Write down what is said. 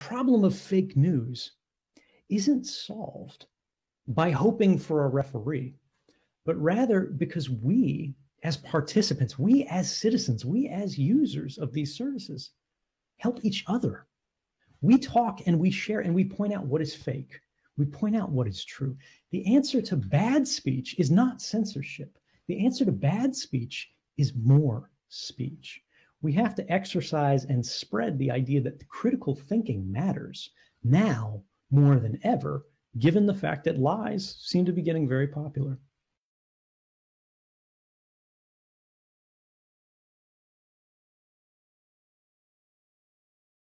problem of fake news isn't solved by hoping for a referee, but rather because we, as participants, we as citizens, we as users of these services, help each other. We talk and we share and we point out what is fake. We point out what is true. The answer to bad speech is not censorship. The answer to bad speech is more speech. We have to exercise and spread the idea that critical thinking matters now more than ever, given the fact that lies seem to be getting very popular.